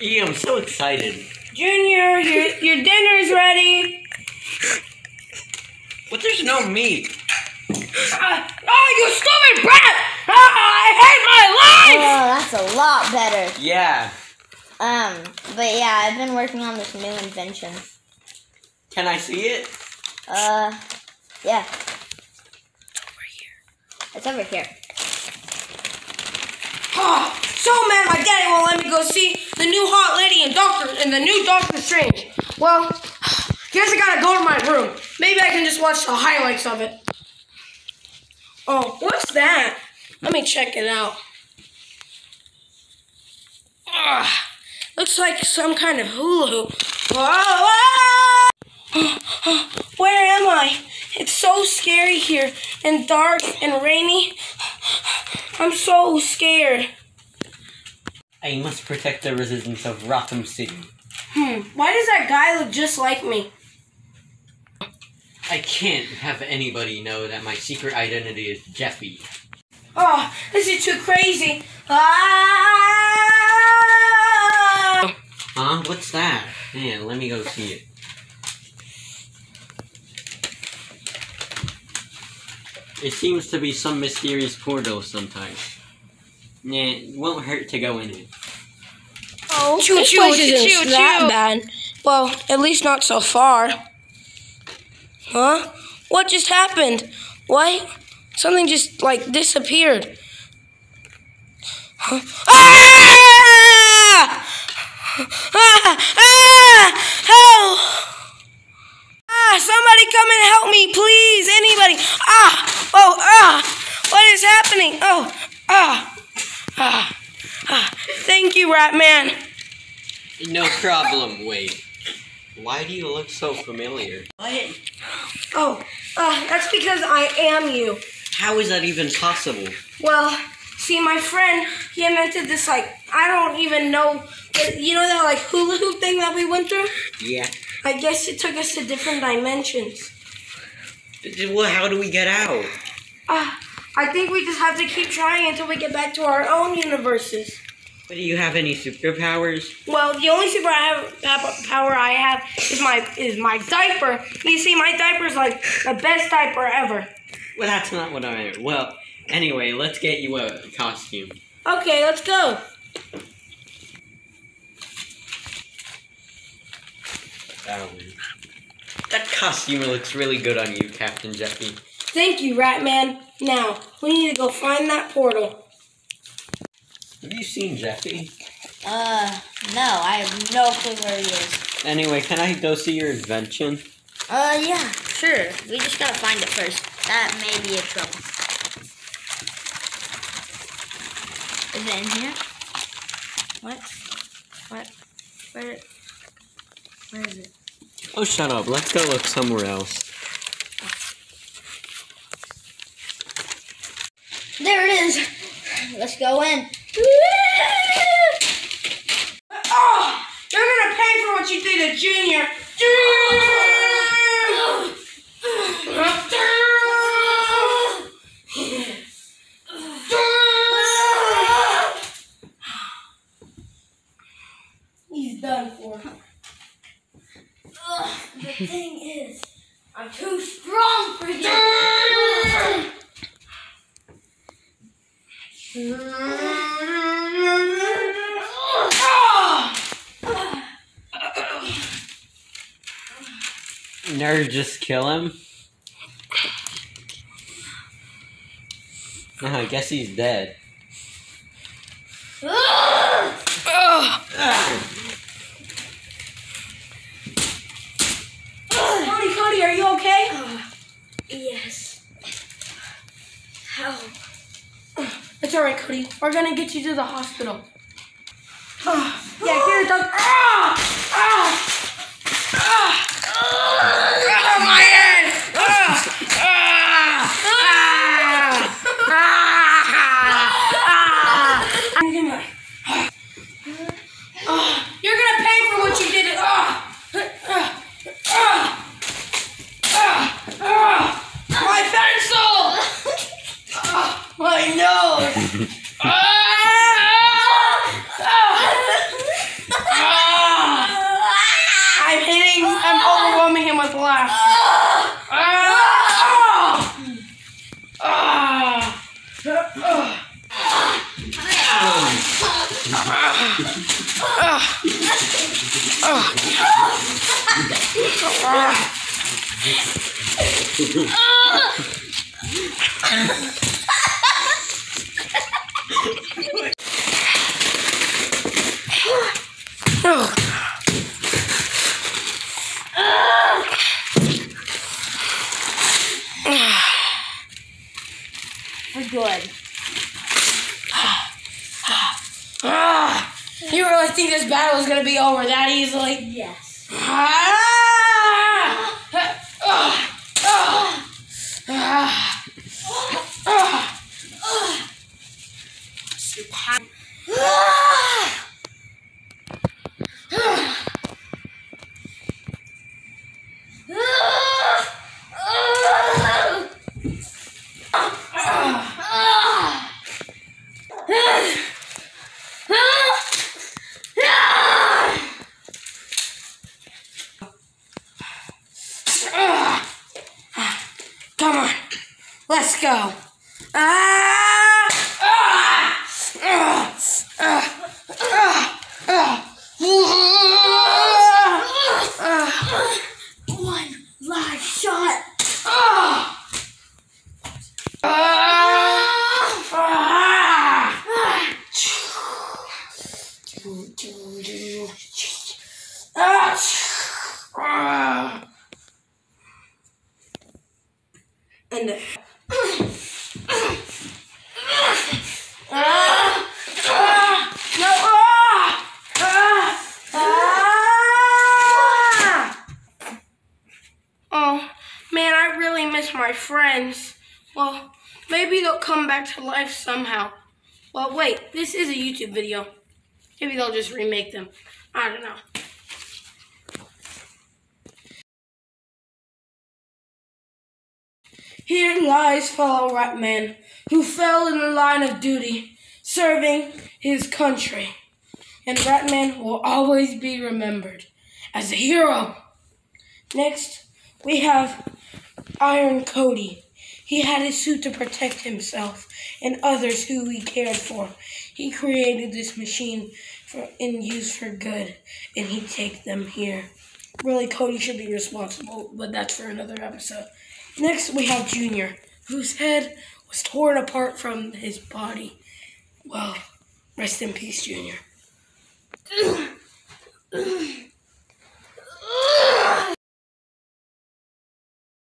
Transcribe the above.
Yeah, I'm so excited. Junior, your your dinner's ready. But there's no meat. Ah, oh, you stupid brat! Ah, I hate my life! Oh, that's a lot better. Yeah. Um, but yeah, I've been working on this new invention. Can I see it? Uh, yeah. It's over here. It's over here. Oh, so mad my daddy won't let me go see the new hot lady and Doctor and the new Doctor Strange. Well, guess I gotta go to my room. Maybe I can just watch the highlights of it. Oh, what's that? Let me check it out. Ah, looks like some kind of hula hoop. Whoa, whoa! Where am I? It's so scary here and dark and rainy. I'm so scared. I must protect the residents of Rotham City. Hmm, why does that guy look just like me? I can't have anybody know that my secret identity is Jeffy. Oh, this is too crazy. Ah! Huh? What's that? Man, let me go see it. It seems to be some mysterious portal sometimes. Nah, it won't hurt to go in it. Oh, choo this choo, place choo, isn't choo, that choo. bad. Well, at least not so far. Huh? What just happened? What? Something just like disappeared. Huh? Ah! Ah! Ah! Help! Ah! Somebody come and help me, please! Anybody! Ah! Oh! Ah! What is happening? Oh! Ah! Ah! Ah! Thank Man. No problem, Wade. Why do you look so familiar? What? Oh, uh, that's because I am you. How is that even possible? Well, see, my friend, he invented this, like, I don't even know, but you know that, like, hula hoop thing that we went through? Yeah. I guess it took us to different dimensions. Well, how do we get out? Uh, I think we just have to keep trying until we get back to our own universes. But do you have any superpowers? Well, the only super I have, power I have is my is my diaper. You see, my diaper is like the best diaper ever. Well, that's not what I meant. Well, anyway, let's get you a costume. Okay, let's go. Um, that costume looks really good on you, Captain Jeffy. Thank you, Ratman. Now, we need to go find that portal. Have you seen Jeffy? Uh, no, I have no clue where he is. Anyway, can I go see your invention? Uh, yeah, sure. We just gotta find it first. That may be a trouble. Is it in here? What? What? Where? Where is it? Oh, shut up. Let's go look somewhere else. There it is. Let's go in. Oh, you're gonna pay for what you did to Junior. He's done for. The thing is, I'm too strong for you. Nerd, just kill him? No, I guess he's dead. Cody, Cody, are you okay? yes. How? It's alright, Cody. We're gonna get you to the hospital. yeah, here, Doug. Ah! Ah! Ah! Ah, my head! Ah! Ah! Ah! Ah! Ah! Give me that. Ah, You're gonna pay for what you did. Ah! Ah! Ah! Ah! Ah! My pencil! Ah, my nose! Ah! Ah! For good. You really think this battle is gonna be over that easily? Yes. Ah! Ah! Ah! Ah! Ah! Come on, let's go. Ah! Ah! Ah! Ah! Ah! Ah! One last shot. Ah! Ah! Ah! Ah! Oh, man, I really miss my friends. Well, maybe they'll come back to life somehow. Well, wait, this is a YouTube video. Maybe they'll just remake them. I don't know. Here lies fellow Ratman, who fell in the line of duty, serving his country. And Ratman will always be remembered as a hero. Next, we have Iron Cody. He had a suit to protect himself and others who he cared for. He created this machine for in use for good, and he'd take them here really Cody should be responsible, but that's for another episode. Next, we have Junior, whose head was torn apart from his body. Well, rest in peace, Junior.